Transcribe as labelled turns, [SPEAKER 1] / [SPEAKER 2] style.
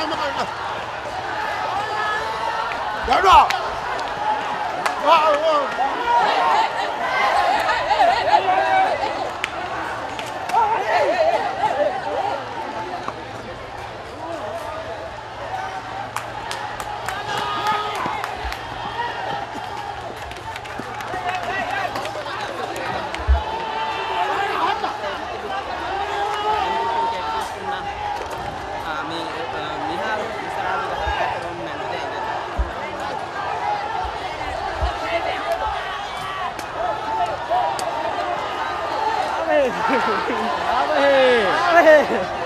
[SPEAKER 1] 来嘛，来，站
[SPEAKER 2] Abre!
[SPEAKER 3] Abre!